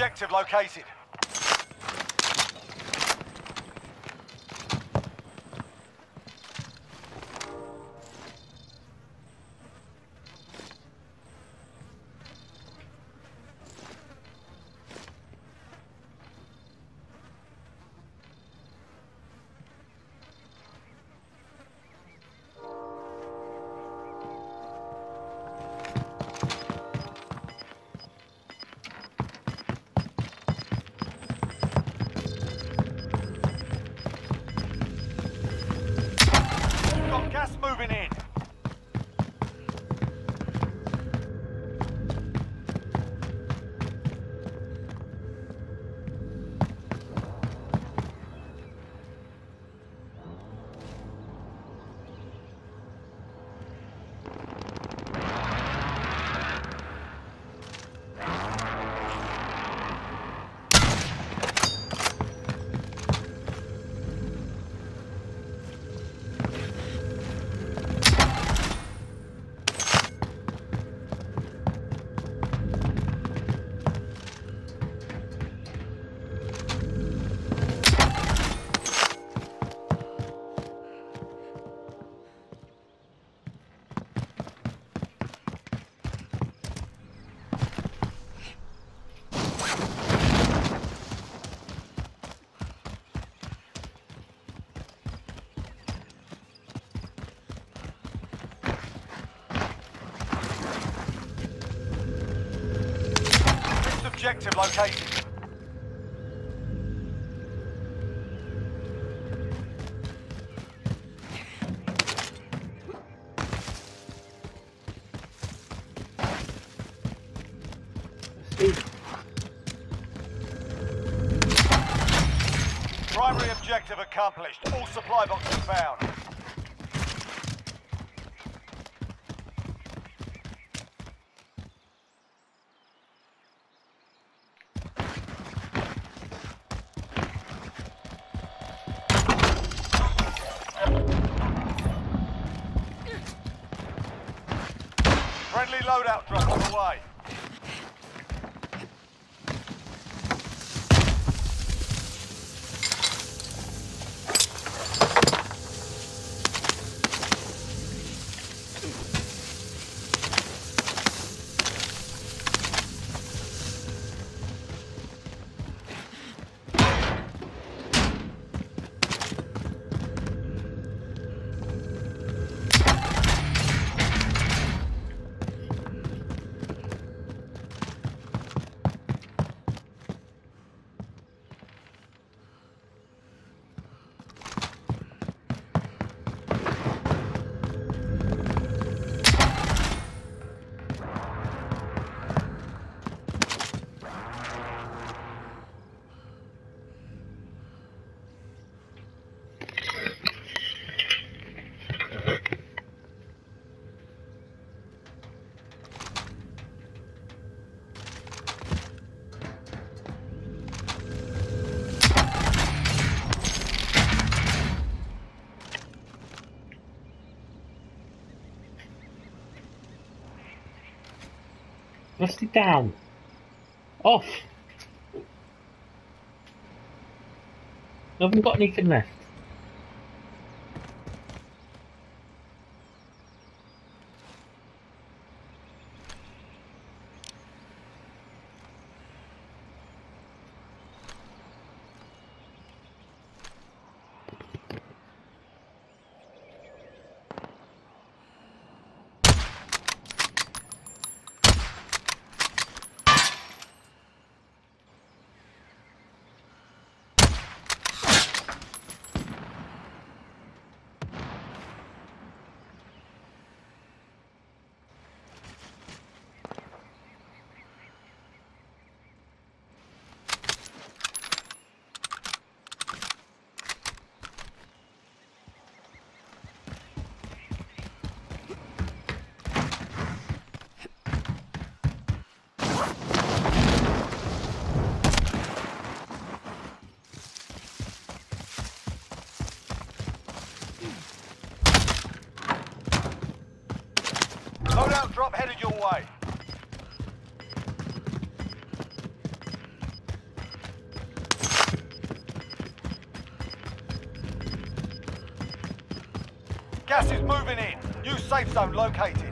objective located. Objective located. Loadout drop on the way. Rusty down. Off. I haven't got anything left. Loadout drop headed your way. New safe zone located.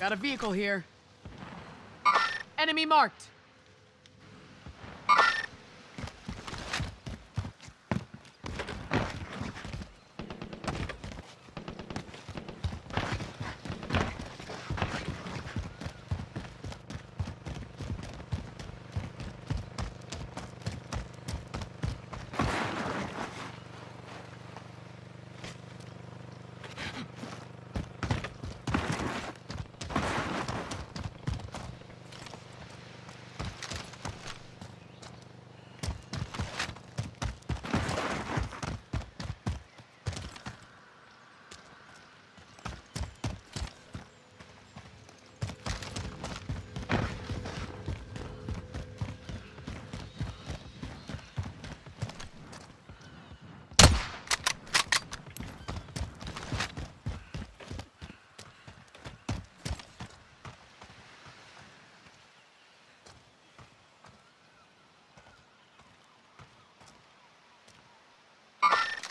Got a vehicle here. Enemy marked.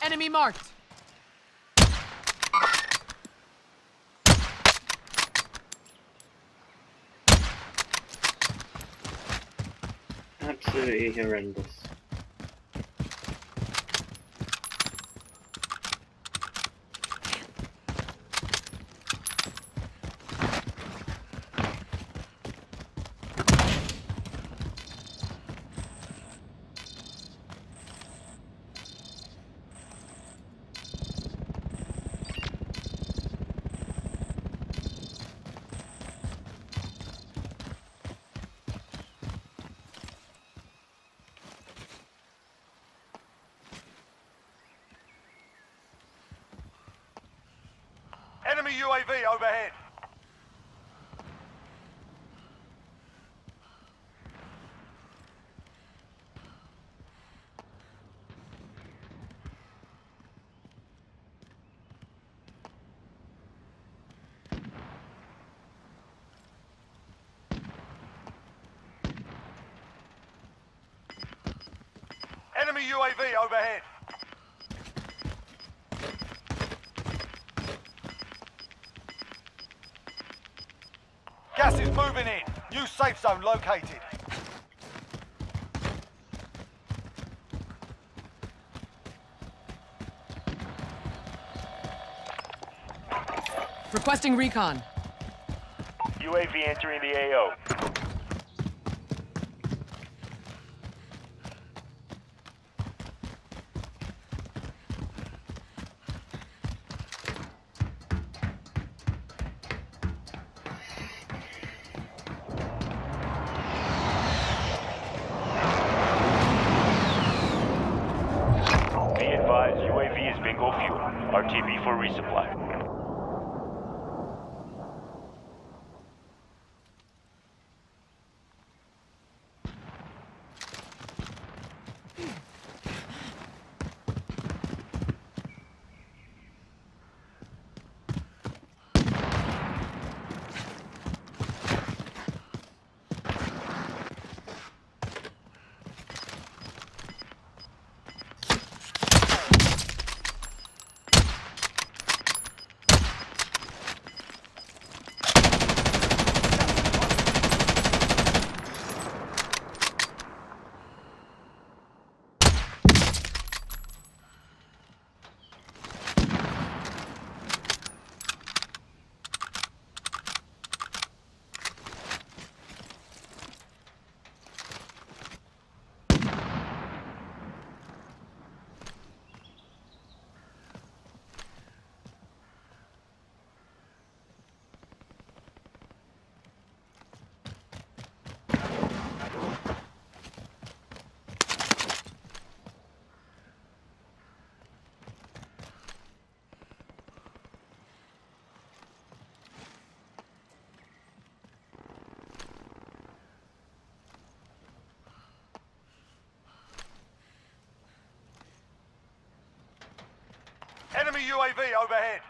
Enemy marked. Absolutely horrendous. Enemy UAV overhead. UAV overhead. New safe zone located. Requesting recon. UAV entering the AO. RTB for resupply. UAV overhead.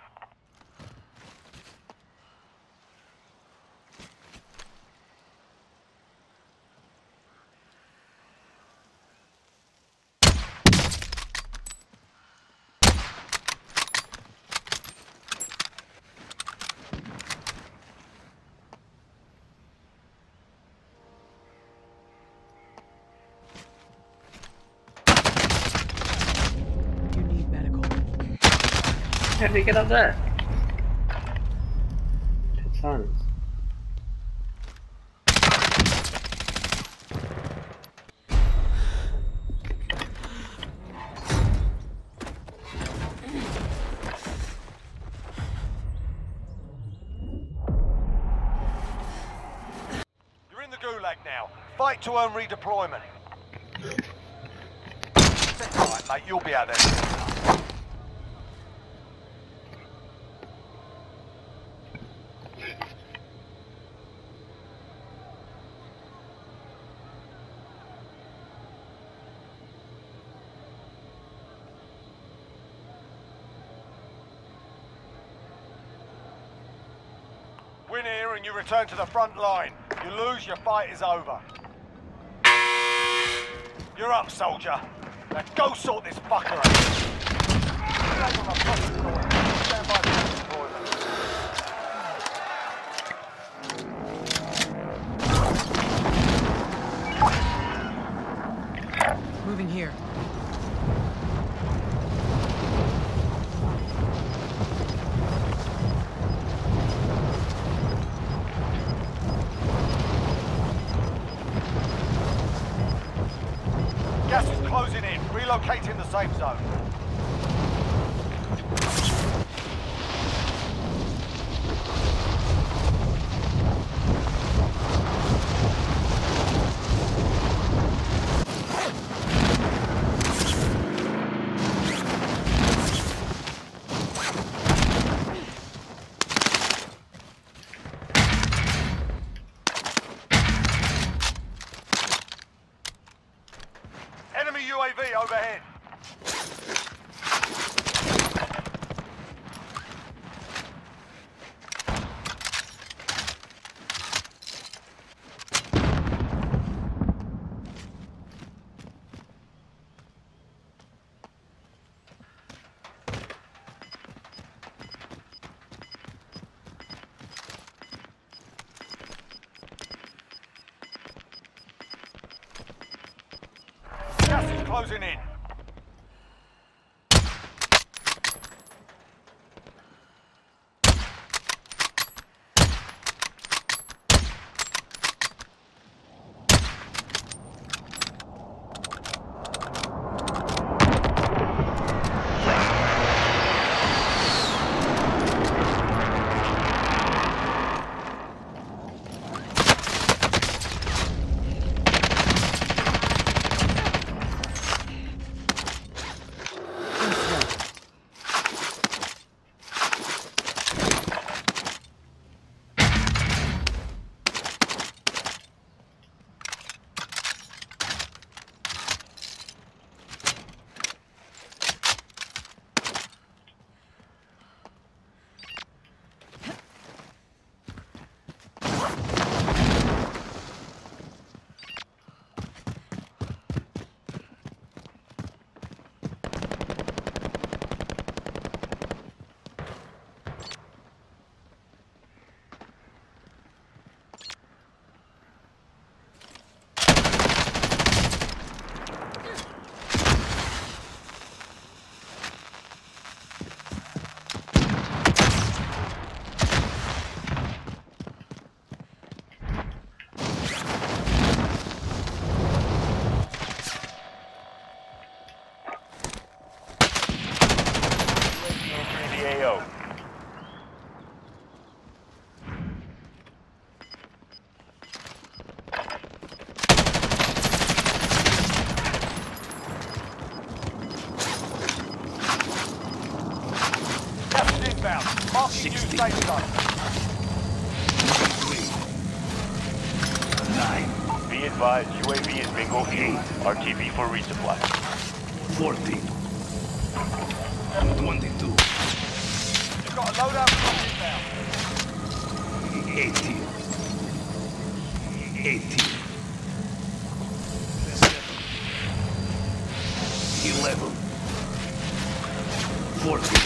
You need medical. How did he get up there? Dead silence. You're in the gulag now. Fight to earn redeployment. Alright, mate, you'll be out there. And you return to the front line. You lose, your fight is over. You're up, soldier. Now go sort this fucker out. Safe zone. Nine, Be advised, UAV is bingo fuel. RTB for resupply. fourteen, twenty-two, You've got a loadout drop inbound. eighteen, eighteen, eleven, fourteen,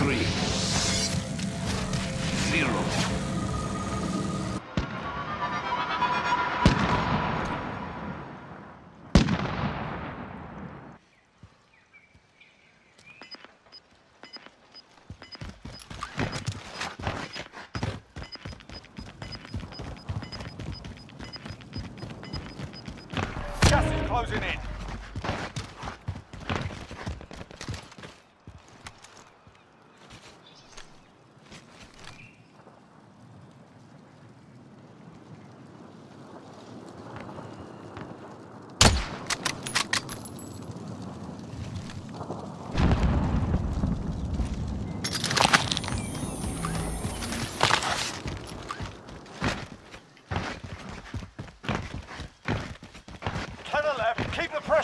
three,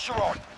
pressure on.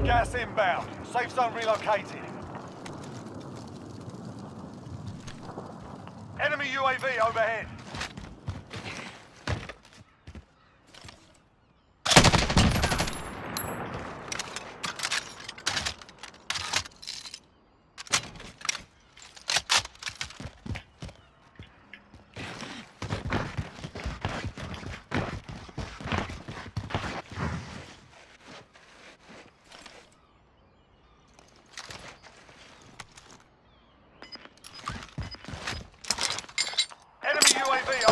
Got gas inbound. Safe zone relocated. Enemy UAV overhead. Enemy UAV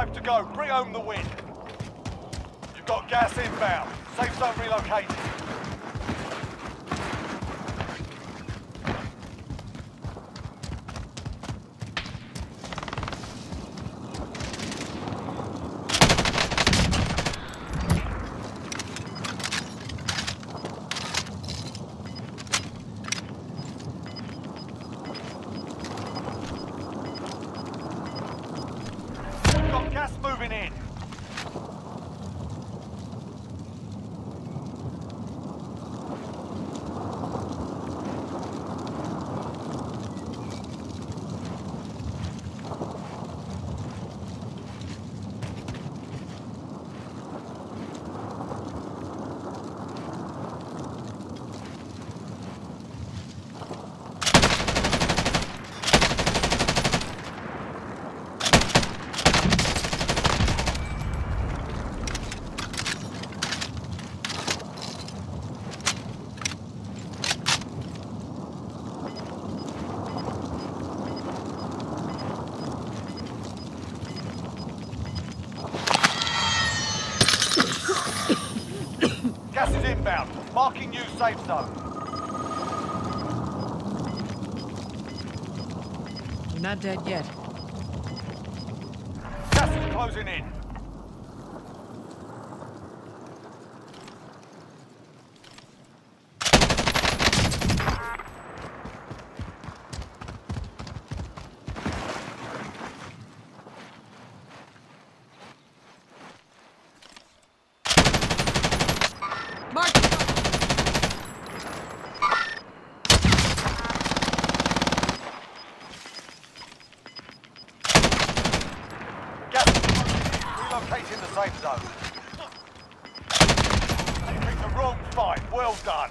Five to go. Bring home the win. You've got gas inbound. Safe zone relocated. You've got gas moving in. Gas is inbound. Marking new safe zone. You're not dead yet. Gas is closing in. Mark! Gas is closing in. Relocating the safe zone. You picked the wrong fight. Well done.